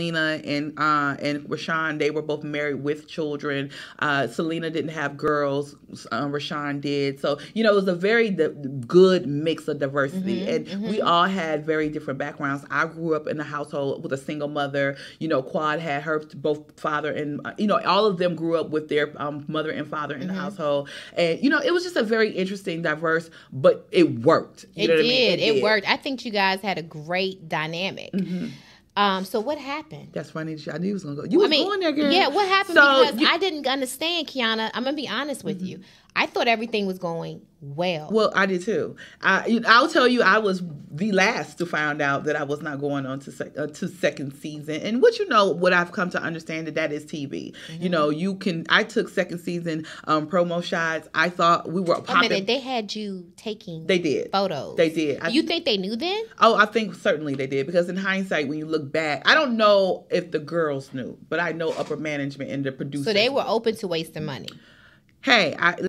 Selena and uh, and Rashawn, they were both married with children. Uh, Selena didn't have girls, uh, Rashawn did. So you know, it was a very di- good mix of diversity, Mhm, and mhm. we all had very different backgrounds. I grew up in a household with a single mother. You know, Quad had her both father and uh, you know all of them grew up with their um, mother and father in the Mhm. household, and you know it was just a very interesting, diverse, but it worked. You It know did. what I mean? It, did. worked. I think you guys had a great dynamic. Um, so what happened? That's funny. I knew he was gonna go. You was I mean, going there, girl. yeah. What happened? So because you- I didn't understand, Kiana. I'm gonna be honest with you. I thought everything was going well. Well, I did too. I, I'll tell you, I was the last to find out that I was not going on to sec, uh, to second season. And what you know, what I've come to understand that that is TV. You know, you can. I took second season um, promo shots. I thought we were popping. minute, they had you taking They did. photos. They did. I- you think they knew then? Oh, I think certainly they did because in hindsight, when you look back, I don't know if the girls knew, but I know upper management and the producers. So they were open to wasting money. Hey, I